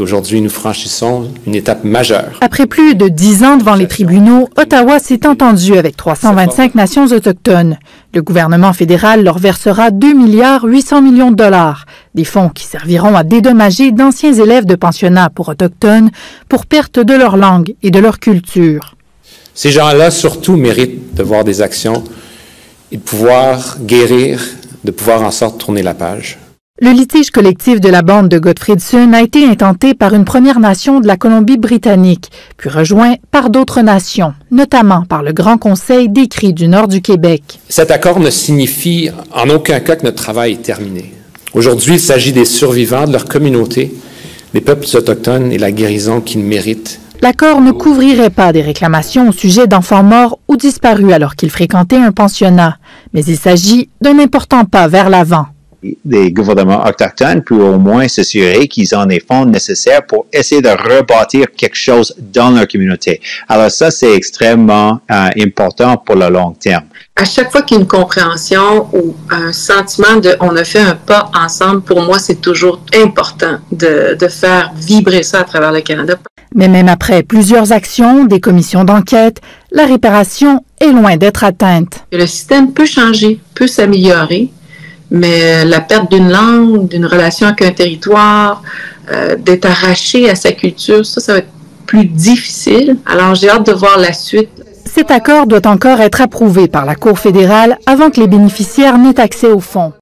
Aujourd'hui, nous franchissons une étape majeure. Après plus de dix ans devant les tribunaux, Ottawa s'est entendu avec 325 nations autochtones. Le gouvernement fédéral leur versera 2 milliards 800 millions de dollars, des fonds qui serviront à dédommager d'anciens élèves de pensionnats pour autochtones pour perte de leur langue et de leur culture. Ces gens-là surtout méritent de voir des actions et de pouvoir guérir, de pouvoir en sorte tourner la page. Le litige collectif de la bande de Gottfriedson a été intenté par une Première Nation de la Colombie-Britannique, puis rejoint par d'autres nations, notamment par le Grand Conseil des Cris du Nord du Québec. Cet accord ne signifie en aucun cas que notre travail est terminé. Aujourd'hui, il s'agit des survivants de leur communauté, des peuples autochtones et la guérison qu'ils méritent L'accord ne couvrirait pas des réclamations au sujet d'enfants morts ou disparus alors qu'ils fréquentaient un pensionnat, mais il s'agit d'un important pas vers l'avant des gouvernements autochtones pour au moins s'assurer qu'ils ont les fonds nécessaires pour essayer de rebâtir quelque chose dans leur communauté. Alors ça, c'est extrêmement euh, important pour le long terme. À chaque fois qu'il y a une compréhension ou un sentiment de on a fait un pas ensemble, pour moi, c'est toujours important de, de faire vibrer ça à travers le Canada. Mais même après plusieurs actions, des commissions d'enquête, la réparation est loin d'être atteinte. Le système peut changer, peut s'améliorer, mais la perte d'une langue, d'une relation avec un territoire, euh, d'être arraché à sa culture, ça, ça va être plus difficile. Alors, j'ai hâte de voir la suite. Cet accord doit encore être approuvé par la Cour fédérale avant que les bénéficiaires n'aient accès aux fonds.